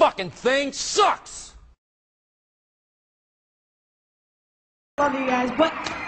fucking thing sucks! Love you guys, but